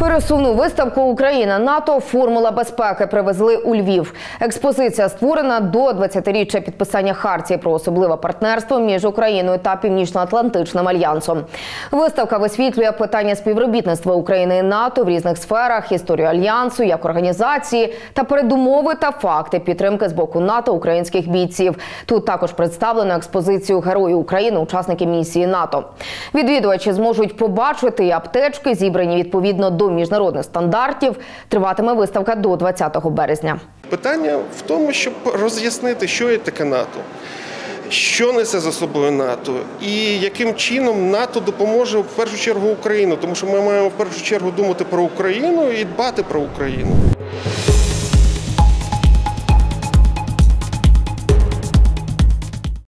Пересувну виставку Україна НАТО Формула безпеки привезли у Львів. Експозиція створена до 20-річчя підписання хартії про особливе партнерство між Україною та Північно-Атлантичним альянсом. Виставка висвітлює питання співробітництва України і НАТО в різних сферах, історію альянсу як організації та передумови та факти підтримки з боку НАТО українських бійців. Тут також представлено експозицію Герої України, учасники місії НАТО. Відвідувачі зможуть побачити аптечки, зібрані відповідно до міжнародних стандартів. Триватиме виставка до 20 березня. Питання в тому, щоб роз'яснити, що є таке НАТО, що несе за собою НАТО, і яким чином НАТО допоможе в першу чергу Україну, тому що ми маємо в першу чергу думати про Україну і дбати про Україну.